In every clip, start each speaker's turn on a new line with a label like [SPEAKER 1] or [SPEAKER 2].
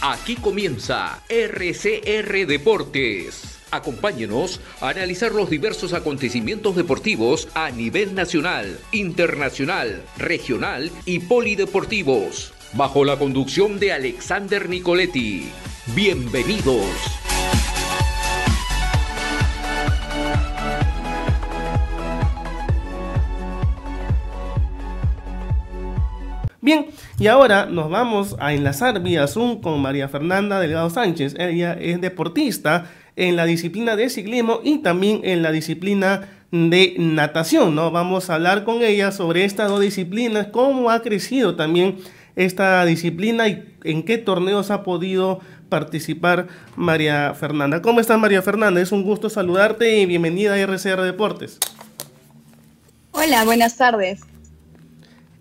[SPEAKER 1] Aquí comienza RCR Deportes. Acompáñenos a analizar los diversos acontecimientos deportivos a nivel nacional, internacional, regional y polideportivos, bajo la conducción de Alexander Nicoletti. Bienvenidos.
[SPEAKER 2] Bien, y ahora nos vamos a enlazar vía Zoom con María Fernanda Delgado Sánchez. Ella es deportista en la disciplina de ciclismo y también en la disciplina de natación, ¿no? Vamos a hablar con ella sobre estas dos disciplinas, cómo ha crecido también esta disciplina y en qué torneos ha podido participar María Fernanda. ¿Cómo estás María Fernanda? Es un gusto saludarte y bienvenida a RCR Deportes.
[SPEAKER 3] Hola, buenas tardes.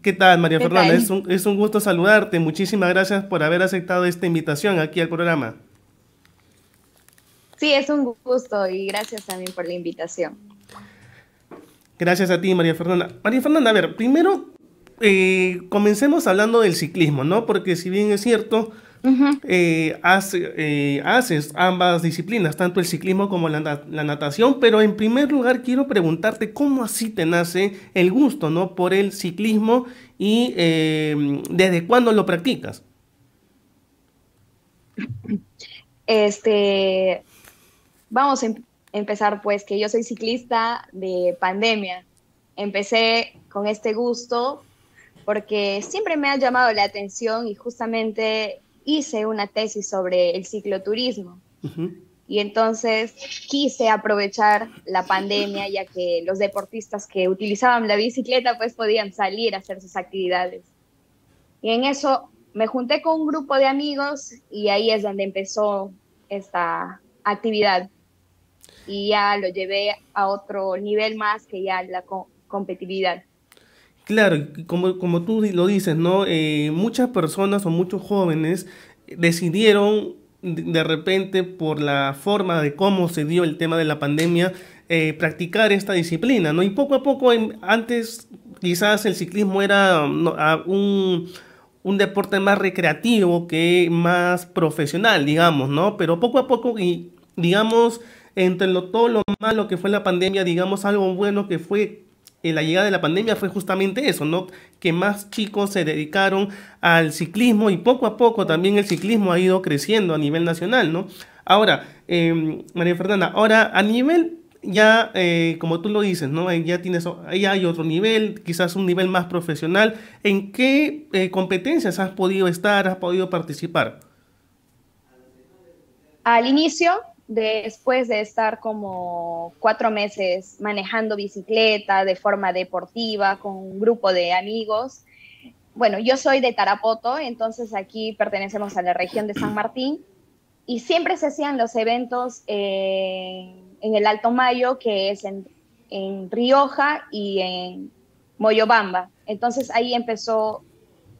[SPEAKER 2] ¿Qué tal, María Fernanda? Es, un, es un gusto saludarte. Muchísimas gracias por haber aceptado esta invitación aquí al programa.
[SPEAKER 3] Sí, es un gusto y gracias también por la invitación.
[SPEAKER 2] Gracias a ti, María Fernanda. María Fernanda, a ver, primero eh, comencemos hablando del ciclismo, ¿no? Porque si bien es cierto, eh, eh, haces ambas disciplinas, tanto el ciclismo como la, natación, pero en primer lugar quiero preguntarte cómo así te nace el gusto ¿no? por el ciclismo y eh, desde cuándo lo practicas.
[SPEAKER 3] Este, vamos a em-, empezar pues que yo soy ciclista de pandemia. Empecé con este gusto porque siempre me ha llamado la atención y justamente hice una tesis sobre el cicloturismo. Y entonces quise aprovechar la pandemia, ya que los deportistas que utilizaban la bicicleta pues podían salir a hacer sus actividades. Y en eso me junté con un grupo de amigos y ahí es donde empezó esta actividad. Y ya lo llevé a otro nivel más que ya la competitividad.
[SPEAKER 2] Claro, como, como tú lo dices, ¿no? Eh, muchas personas o muchos jóvenes decidieron de repente por la forma de cómo se dio el tema de la pandemia eh, practicar esta disciplina, ¿no? Y poco a poco, antes quizás el ciclismo era un, un, deporte más recreativo que más profesional, digamos, ¿no? Pero poco a poco, y digamos, entre lo, todo lo malo que fue la pandemia, digamos, algo bueno que fue la llegada de la pandemia fue justamente eso, ¿no? Que más chicos se dedicaron al ciclismo y poco a poco también el ciclismo ha ido creciendo a nivel nacional, ¿no? Ahora, eh, María Fernanda, ahora a nivel ya, eh, como tú lo dices, ¿no? Ya tienes, ya hay otro nivel, quizás un nivel más profesional. ¿En qué eh, competencias has podido estar, has podido participar?
[SPEAKER 3] Al inicio después de estar como cuatro meses manejando bicicleta de forma deportiva con un grupo de amigos. Bueno, yo soy de Tarapoto, entonces aquí pertenecemos a la región de San Martín y siempre se hacían los eventos en, el Alto Mayo, que es en, en Rioja y en Moyobamba. Entonces ahí empezó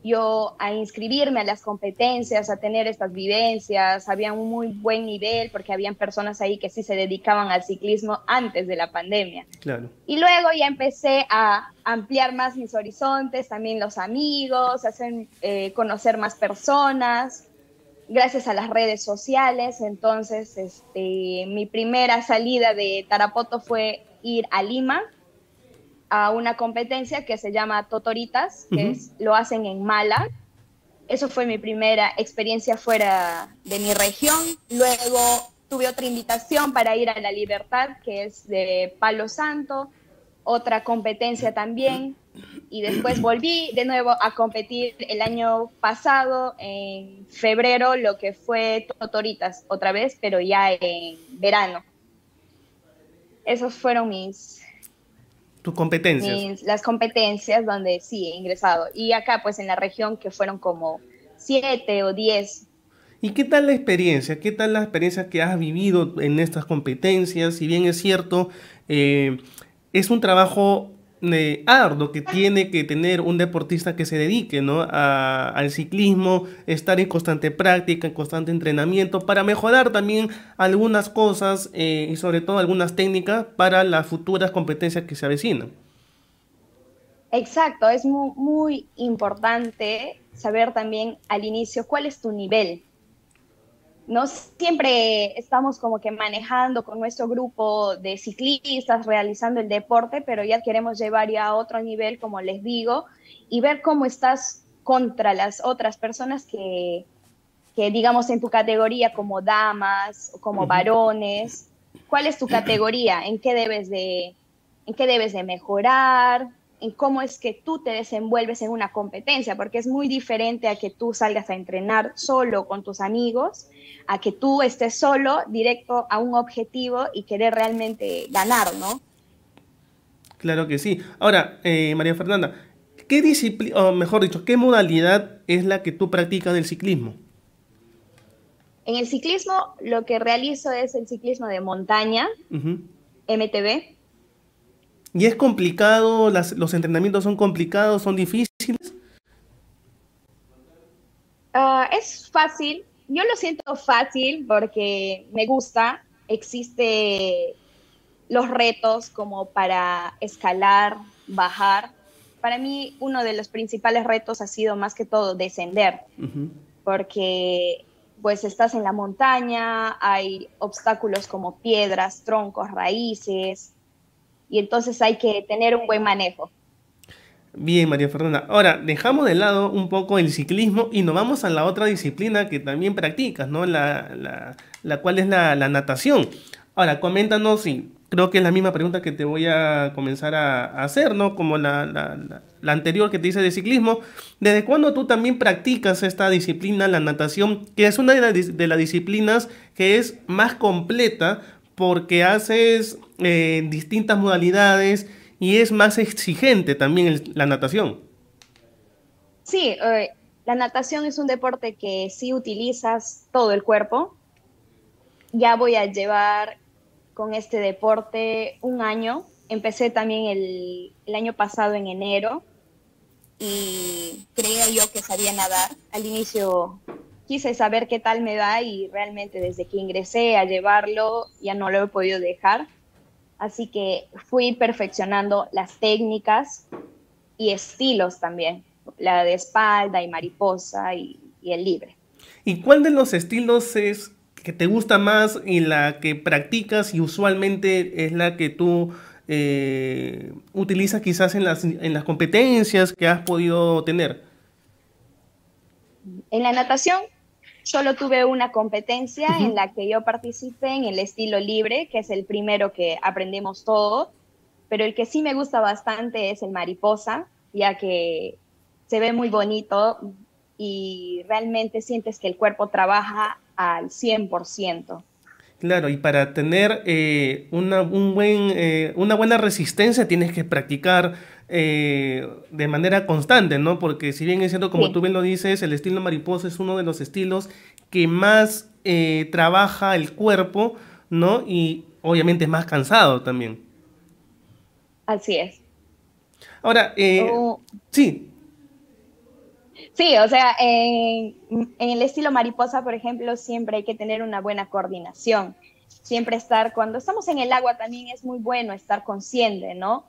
[SPEAKER 3] yo a inscribirme a las competencias, a tener estas vivencias, había un muy buen nivel porque habían personas ahí que sí se dedicaban al ciclismo antes de la pandemia. Claro. Y luego ya empecé a ampliar más mis horizontes, también los amigos, hacer eh, conocer más personas, gracias a las redes sociales. Entonces, este, mi primera salida de Tarapoto fue ir a Lima a una competencia que se llama Totoritas, que lo hacen en Mala. Eso fue mi primera experiencia fuera de mi región. Luego tuve otra invitación para ir a La Libertad, que es de Palo Santo, otra competencia también. Y después volví de nuevo a competir el año pasado, en febrero, lo que fue Totoritas otra vez, pero ya en verano. Esos fueron mis,
[SPEAKER 2] competencias.
[SPEAKER 3] las competencias donde sí he ingresado. Y acá pues en la región que fueron como siete o diez.
[SPEAKER 2] ¿Y qué tal la experiencia? ¿Qué tal la experiencia que has vivido en estas competencias? Si bien es cierto, eh, es un trabajo eh, arduo que tiene que tener un deportista que se dedique ¿no? al ciclismo, estar en constante práctica, en constante entrenamiento, para mejorar también algunas cosas eh, y sobre todo algunas técnicas para las futuras competencias que se avecinan.
[SPEAKER 3] Exacto, es muy, muy importante saber también al inicio cuál es tu nivel, no siempre estamos como que manejando con nuestro grupo de ciclistas, realizando el deporte, pero ya queremos llevar ya a otro nivel, como les digo, y ver cómo estás contra las otras personas que, que digamos, en tu categoría como damas o como varones. ¿Cuál es tu categoría? ¿En qué debes de, en qué debes de mejorar? En cómo es que tú te desenvuelves en una competencia, porque es muy diferente a que tú salgas a entrenar solo con tus amigos, a que tú estés solo directo a un objetivo y querer realmente ganar, ¿no?
[SPEAKER 2] Claro que sí. Ahora, eh, María Fernanda, ¿qué disciplina, o mejor dicho, qué modalidad es la que tú practicas del ciclismo?
[SPEAKER 3] En el ciclismo lo que realizo es el ciclismo de montaña, MTB,
[SPEAKER 2] ¿Y es complicado? ¿Los entrenamientos son complicados? ¿Son difíciles?
[SPEAKER 3] Ah, es fácil. Yo lo siento fácil porque me gusta. Existe los retos como para escalar, bajar. Para mí uno de los principales retos ha sido más que todo descender, porque pues estás en la montaña, hay obstáculos como piedras, troncos, raíces, y entonces hay que tener un buen manejo.
[SPEAKER 2] Bien, María Fernanda. Ahora, dejamos de lado un poco el ciclismo y nos vamos a la otra disciplina que también practicas, ¿no? La, la, cual es la, natación. Ahora, coméntanos, y creo que es la misma pregunta que te voy a comenzar a, hacer, ¿no? Como la, anterior que te hice de ciclismo. ¿Desde cuándo tú también practicas esta disciplina, la natación, que es una de, de las disciplinas que es más completa porque haces eh, distintas modalidades y es más exigente también la natación.
[SPEAKER 3] Sí, eh, la natación es un deporte que sí utilizas todo el cuerpo. Ya voy a llevar con este deporte un año. Empecé también el, el año pasado en enero y creía yo que sabía nadar. Al inicio quise saber qué tal me va y realmente desde que ingresé a llevarlo ya no lo he podido dejar. Así que fui perfeccionando las técnicas y estilos también, la de espalda y mariposa y, el libre.
[SPEAKER 2] ¿Y cuál de los estilos es que te gusta más y la que practicas y usualmente es la que tú eh, utilizas quizás en las, en las competencias que has podido tener?
[SPEAKER 3] En la natación Solo tuve una competencia en la que yo participé en el estilo libre, que es el primero que aprendemos todo, pero el que sí me gusta bastante es el mariposa, ya que se ve muy bonito y realmente sientes que el cuerpo trabaja al 100%.
[SPEAKER 2] Claro, y para tener eh, una, un buen, eh, una buena resistencia tienes que practicar eh, de manera constante, ¿no? Porque si bien es cierto, como tú bien lo dices, el estilo mariposa es uno de los estilos que más eh, trabaja el cuerpo, ¿no? Y obviamente es más cansado también.
[SPEAKER 3] Así es.
[SPEAKER 2] Ahora, eh, sí.
[SPEAKER 3] Sí, o sea, en, en el estilo mariposa, por ejemplo, siempre hay que tener una buena coordinación. Siempre estar, cuando estamos en el agua también es muy bueno estar consciente, ¿no?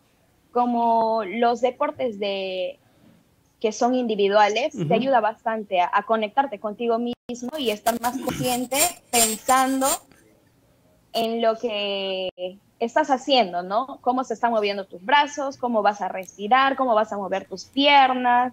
[SPEAKER 3] Como los deportes de, que son individuales, te ayuda bastante a, conectarte contigo mismo y estar más consciente pensando en lo que estás haciendo, ¿no? Cómo se están moviendo tus brazos, cómo vas a respirar, cómo vas a mover tus piernas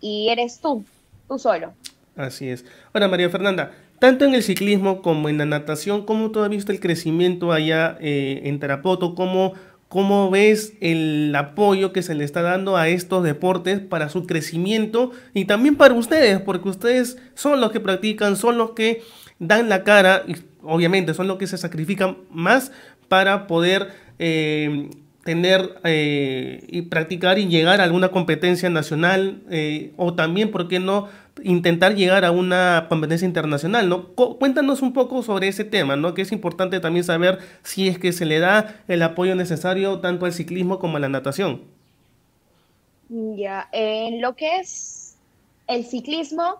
[SPEAKER 3] y eres tú, tú solo.
[SPEAKER 2] Así es. Ahora, María Fernanda, tanto en el ciclismo como en la natación, ¿cómo tú has visto el crecimiento allá eh, en Tarapoto? ¿Cómo ¿Cómo ves el apoyo que se le está dando a estos deportes para su crecimiento y también para ustedes? Porque ustedes son los que practican, son los que dan la cara y obviamente son los que se sacrifican más para poder eh, tener eh, y practicar y llegar a alguna competencia nacional eh, o también, ¿por qué no? Intentar llegar a una competencia internacional, ¿no? Cuéntanos un poco sobre ese tema, ¿no? Que es importante también saber si es que se le da el apoyo necesario tanto al ciclismo como a la natación.
[SPEAKER 3] Ya, en lo que es el ciclismo,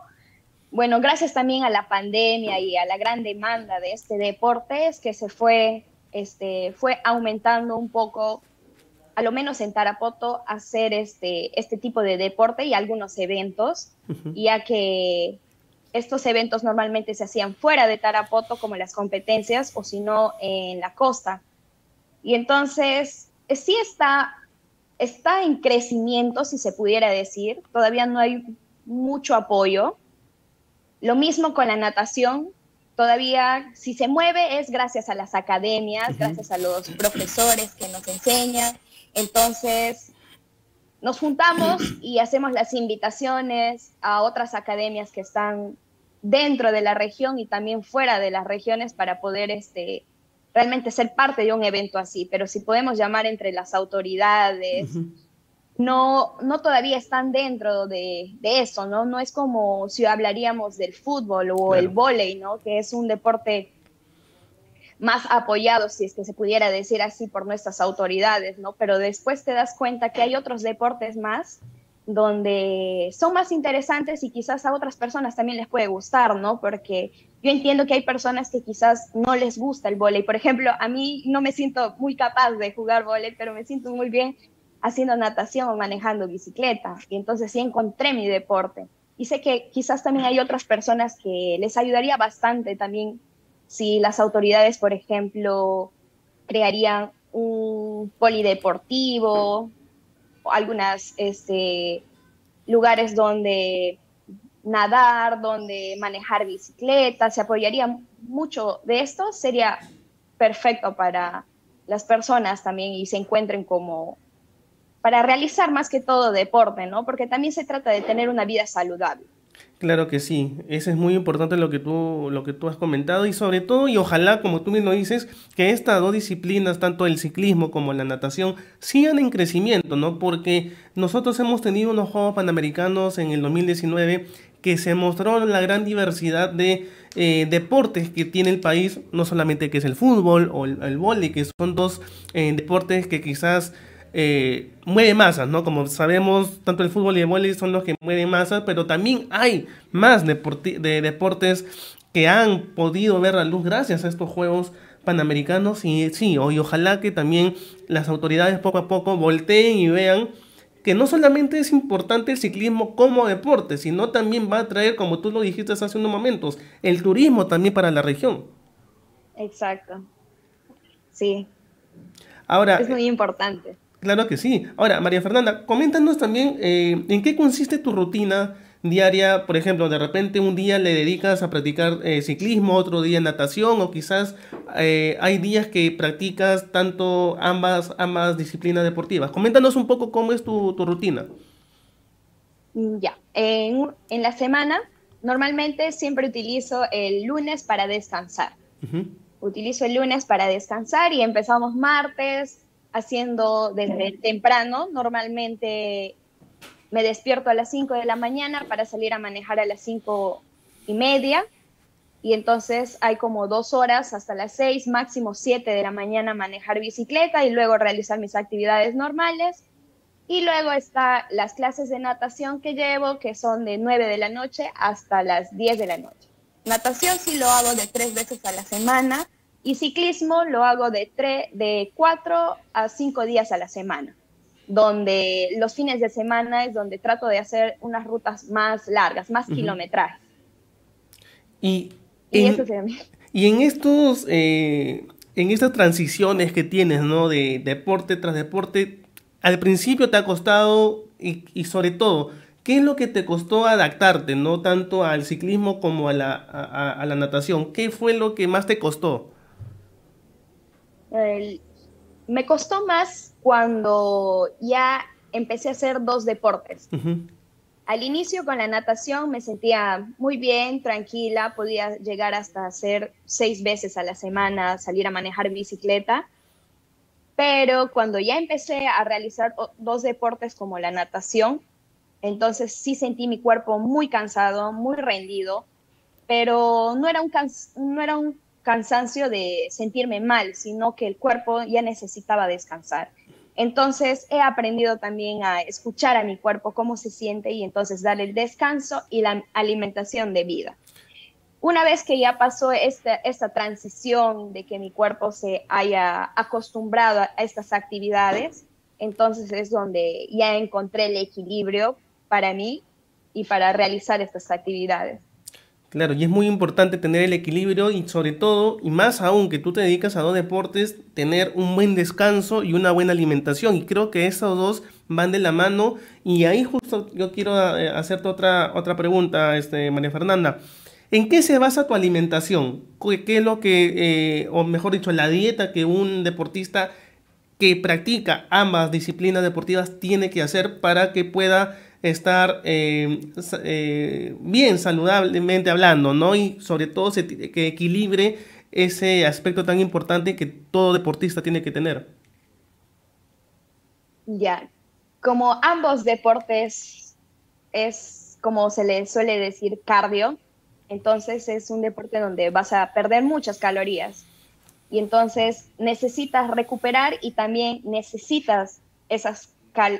[SPEAKER 3] bueno, gracias también a la pandemia y a la gran demanda de este deporte, es que se fue, este, fue aumentando un poco a lo menos en Tarapoto, hacer este, este tipo de deporte y algunos eventos, ya que estos eventos normalmente se hacían fuera de Tarapoto, como las competencias, o si no, en la costa. Y entonces, eh, sí está, está en crecimiento, si se pudiera decir. Todavía no hay mucho apoyo. Lo mismo con la natación. Todavía, si se mueve, es gracias a las academias, gracias a los profesores que nos enseñan. Entonces, nos juntamos y hacemos las invitaciones a otras academias que están dentro de la región y también fuera de las regiones para poder este, realmente ser parte de un evento así. Pero si podemos llamar entre las autoridades, no, no todavía están dentro de, eso, ¿no? No es como si hablaríamos del fútbol o el vóley, ¿no? Que es un deporte más apoyado, si es que se pudiera decir así, por nuestras autoridades, ¿no? Pero después te das cuenta que hay otros deportes más donde son más interesantes y quizás a otras personas también les puede gustar, ¿no? Porque yo entiendo que hay personas que quizás no les gusta el vóley. Por ejemplo, a mí no me siento muy capaz de jugar vóley, pero me siento muy bien haciendo natación o manejando bicicleta. Y entonces sí encontré mi deporte. Y sé que quizás también hay otras personas que les ayudaría bastante también si las autoridades, por ejemplo, crearían un polideportivo algunos este, lugares donde nadar, donde manejar bicicleta, se apoyaría mucho de esto, sería perfecto para las personas también y se encuentren como para realizar más que todo deporte, ¿no? Porque también se trata de tener una vida saludable.
[SPEAKER 2] Claro que sí, eso es muy importante lo que tú lo que tú has comentado y sobre todo y ojalá como tú mismo dices que estas dos disciplinas tanto el ciclismo como la natación sigan en crecimiento, ¿no? Porque nosotros hemos tenido unos Juegos Panamericanos en el 2019 que se mostró la gran diversidad de eh, deportes que tiene el país, no solamente que es el fútbol o el, el que son dos eh, deportes que quizás eh, mueve masas, ¿no? Como sabemos, tanto el fútbol y el voleibol son los que mueven masas, pero también hay más de deportes que han podido ver la luz gracias a estos Juegos Panamericanos y sí, hoy ojalá que también las autoridades poco a poco volteen y vean que no solamente es importante el ciclismo como deporte, sino también va a traer, como tú lo dijiste hace unos momentos, el turismo también para la región.
[SPEAKER 3] Exacto. Sí.
[SPEAKER 2] Ahora,
[SPEAKER 3] es muy importante.
[SPEAKER 2] Claro que sí. Ahora, María Fernanda, coméntanos también eh, en qué consiste tu rutina diaria. Por ejemplo, de repente un día le dedicas a practicar eh, ciclismo, otro día natación, o quizás eh, hay días que practicas tanto ambas, ambas disciplinas deportivas. Coméntanos un poco cómo es tu, rutina.
[SPEAKER 3] Mm, ya, en, la semana normalmente siempre utilizo el lunes para descansar. Utilizo el lunes para descansar y empezamos martes, haciendo desde temprano. Normalmente me despierto a las 5 de la mañana para salir a manejar a las 5 y media. Y entonces hay como dos horas hasta las 6, máximo 7 de la mañana manejar bicicleta y luego realizar mis actividades normales. Y luego está las clases de natación que llevo, que son de 9 de la noche hasta las 10 de la noche. Natación sí lo hago de tres veces a la semana y ciclismo lo hago de, tres, de cuatro a cinco días a la semana, donde los fines de semana es donde trato de hacer unas rutas más largas, más kilometrajes.
[SPEAKER 2] Y, en, y en estos... Eh, en estas transiciones que tienes, ¿no? De deporte tras deporte, al principio te ha costado y, sobre todo, ¿qué es lo que te costó adaptarte, no tanto al ciclismo como a la, a la natación? ¿Qué fue lo que más te costó?
[SPEAKER 3] Me costó más cuando ya empecé a hacer dos deportes. Al inicio con la natación me sentía muy bien, tranquila, podía llegar hasta hacer seis veces a la semana, salir a manejar bicicleta. Pero cuando ya empecé a realizar dos deportes como la natación, entonces sí sentí mi cuerpo muy cansado, muy rendido, pero no era un, no era un cansancio de sentirme mal, sino que el cuerpo ya necesitaba descansar. Entonces he aprendido también a escuchar a mi cuerpo cómo se siente y entonces darle el descanso y la alimentación de vida. Una vez que ya pasó esta, esta transición de que mi cuerpo se haya acostumbrado a estas actividades, entonces es donde ya encontré el equilibrio para mí y para realizar estas actividades.
[SPEAKER 2] Claro, y es muy importante tener el equilibrio y sobre todo, y más aún que tú te dedicas a dos deportes, tener un buen descanso y una buena alimentación. Y creo que esos dos van de la mano. Y ahí justo yo quiero eh, hacerte otra, otra pregunta, este, María Fernanda. ¿En qué se basa tu alimentación? ¿Qué es lo que, eh, o mejor dicho, la dieta que un deportista que practica ambas disciplinas deportivas tiene que hacer para que pueda estar eh, eh, bien saludablemente hablando, ¿no? Y sobre todo que equilibre ese aspecto tan importante que todo deportista tiene que tener.
[SPEAKER 3] Ya, como ambos deportes es, como se le suele decir, cardio, entonces es un deporte donde vas a perder muchas calorías. Y entonces necesitas recuperar y también necesitas esas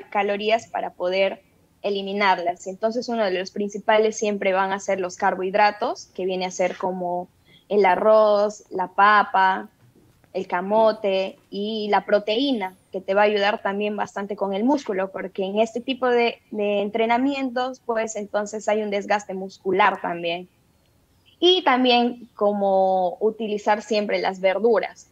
[SPEAKER 3] calorías para poder eliminarlas. Entonces uno de los principales siempre van a ser los carbohidratos, que viene a ser como el arroz, la papa, el camote y la proteína, que te va a ayudar también bastante con el músculo, porque en este tipo de, entrenamientos, pues entonces hay un desgaste muscular también. Y también como utilizar siempre las verduras.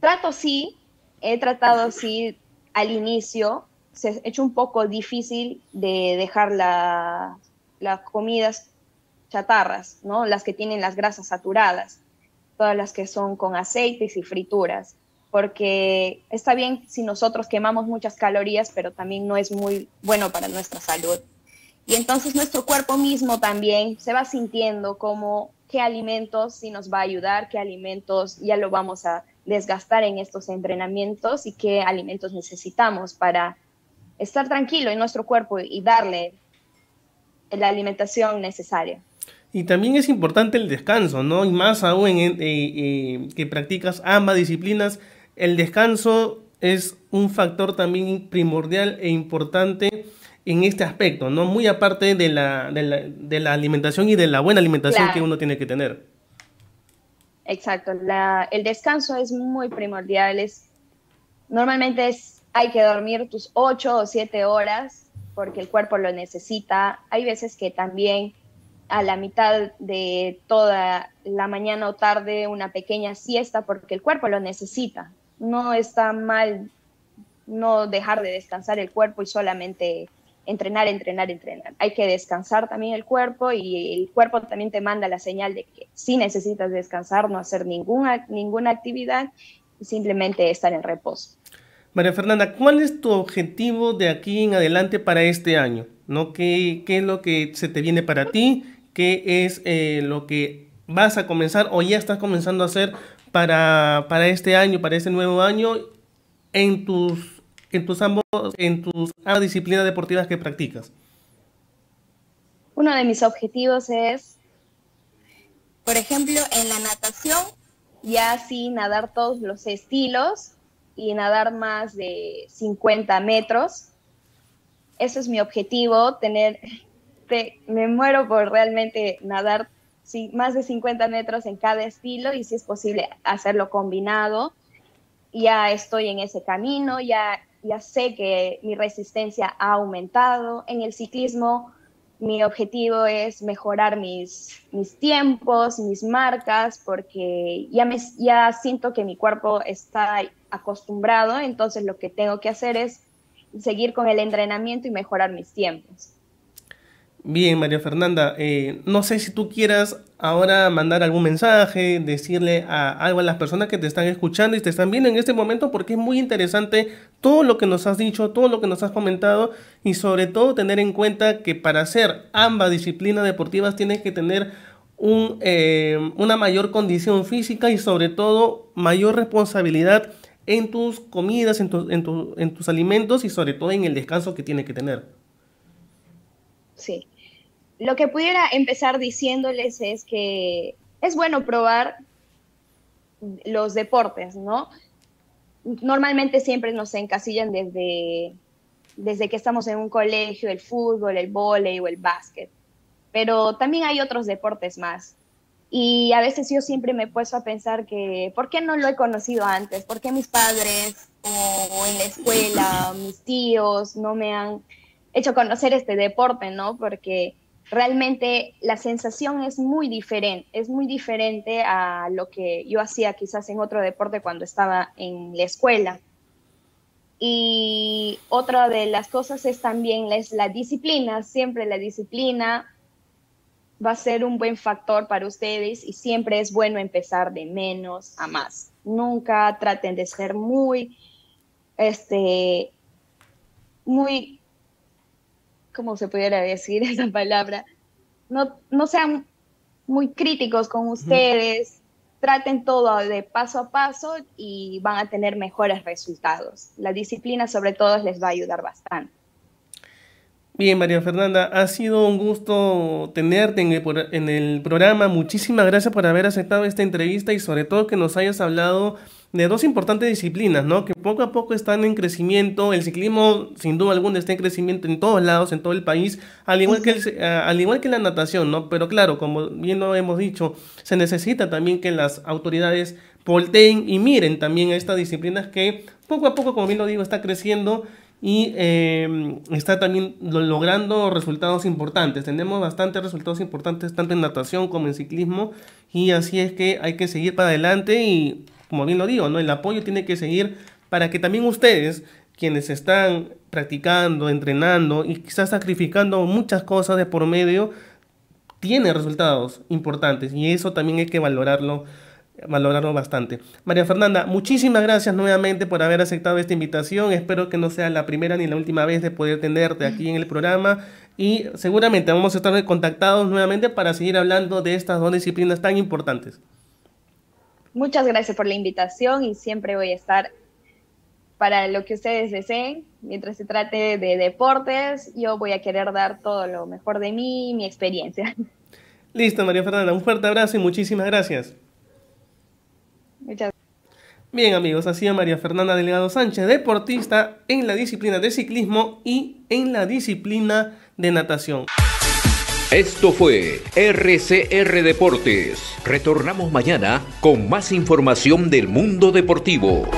[SPEAKER 3] Trato sí, he tratado sí al inicio se ha hecho un poco difícil de dejar las comidas chatarras, ¿no? Las que tienen las grasas saturadas, todas las que son con aceites y frituras, porque está bien si nosotros quemamos muchas calorías, pero también no es muy bueno para nuestra salud. Y entonces nuestro cuerpo mismo también se va sintiendo como qué alimentos sí nos va a ayudar, qué alimentos ya lo vamos a desgastar en estos entrenamientos y qué alimentos necesitamos para estar tranquilo en nuestro cuerpo y darle la alimentación necesaria.
[SPEAKER 2] Y también es importante el descanso, ¿no? Y más aún en, eh, eh, que practicas ambas disciplinas, el descanso es un factor también primordial e importante en este aspecto, ¿no? Muy aparte de la, de la, alimentación y de la buena alimentación que uno tiene que tener.
[SPEAKER 3] Exacto, el descanso es muy primordial, es, normalmente es hay que dormir tus ocho o siete horas porque el cuerpo lo necesita. Hay veces que también a la mitad de toda la mañana o tarde una pequeña siesta porque el cuerpo lo necesita. No está mal no dejar de descansar el cuerpo y solamente entrenar, entrenar, entrenar. Hay que descansar también el cuerpo y el cuerpo también te manda la señal de que si necesitas descansar, no hacer ninguna, ninguna actividad simplemente estar en reposo.
[SPEAKER 2] María Fernanda, ¿cuál es tu objetivo de aquí en adelante para este año? ¿No? ¿Qué, es lo que se te viene para ti? ¿Qué es eh, lo que vas a comenzar o ya estás comenzando a hacer para, para este año, para este nuevo año, en tus, en tus ambos, en tus disciplinas deportivas que practicas?
[SPEAKER 3] Uno de mis objetivos es, por ejemplo, en la natación, ya sí nadar todos los estilos y nadar más de 50 metros. Eso es mi objetivo, tener, me muero por realmente nadar más de 50 metros en cada estilo y si es posible hacerlo combinado. Ya estoy en ese camino, ya, ya sé que mi resistencia ha aumentado. En el ciclismo mi objetivo es mejorar mis, mis tiempos, mis marcas, porque ya, me, ya siento que mi cuerpo está acostumbrado, entonces lo que tengo que hacer es seguir con el entrenamiento y mejorar mis tiempos.
[SPEAKER 2] Bien, María Fernanda, eh, no sé si tú quieras ahora mandar algún mensaje, decirle a, algo a las personas que te están escuchando y te están viendo en este momento, porque es muy interesante todo lo que nos has dicho, todo lo que nos has comentado y sobre todo tener en cuenta que para hacer ambas disciplinas deportivas tienes que tener eh, una mayor condición física y sobre todo mayor responsabilidad en tus comidas, en, en tus alimentos y sobre todo en el descanso que tienes que tener.
[SPEAKER 3] Sí. Lo que pudiera empezar diciéndoles es que es bueno probar los deportes, ¿no? Normalmente siempre nos encasillan desde, desde que estamos en un colegio, el fútbol, el vóley o el básquet, pero también hay otros deportes más. Y a veces yo siempre me he puesto a pensar que, ¿por qué no lo he conocido antes? ¿Por qué mis padres o en la escuela, mis tíos no me han hecho conocer este deporte, ¿no? Porque realmente la sensación es muy diferente, es muy diferente a lo que yo hacía quizás en otro deporte cuando estaba en la escuela. Y otra de las cosas es también es la disciplina, siempre la disciplina va a ser un buen factor para ustedes y siempre es bueno empezar de menos a más. Nunca traten de ser muy, este, muy ¿cómo se pudiera decir esa palabra? No, no sean muy críticos con ustedes, traten todo de paso a paso y van a tener mejores resultados. La disciplina sobre todo les va a ayudar bastante.
[SPEAKER 2] Bien, María Fernanda, ha sido un gusto tenerte en el, programa. Muchísimas gracias por haber aceptado esta entrevista y sobre todo que nos hayas hablado de dos importantes disciplinas, ¿no? Que poco a poco están en crecimiento. El ciclismo, sin duda alguna, está en crecimiento en todos lados, en todo el país, al igual que, el, al igual que la natación, ¿no? Pero claro, como bien lo hemos dicho, se necesita también que las autoridades volteen y miren también a estas disciplinas que poco a poco, como bien lo digo, está creciendo y em, está también logrando resultados importantes. Tenemos bastantes resultados importantes tanto en natación como en ciclismo y así es que hay que seguir para adelante y como bien lo digo, ¿no? el apoyo tiene que seguir para que también ustedes, quienes están practicando, entrenando y quizás sacrificando muchas cosas de por medio, tienen resultados importantes y eso también hay que valorarlo valorarlo bastante. María Fernanda, muchísimas gracias nuevamente por haber aceptado esta invitación. Espero que no sea la primera ni la última vez de poder tenerte aquí en el programa y seguramente vamos a estar contactados nuevamente para seguir hablando de estas dos disciplinas tan importantes.
[SPEAKER 3] Muchas gracias por la invitación y siempre voy a estar para lo que ustedes deseen. Mientras se trate de deportes, yo voy a querer dar todo lo mejor de mí y mi experiencia.
[SPEAKER 2] Listo, María Fernanda, un fuerte abrazo y muchísimas gracias. Bien amigos, así es María Fernanda Delgado Sánchez, deportista en la disciplina de ciclismo y en la disciplina de natación.
[SPEAKER 1] Esto fue RCR Deportes. Retornamos mañana con más información del mundo deportivo.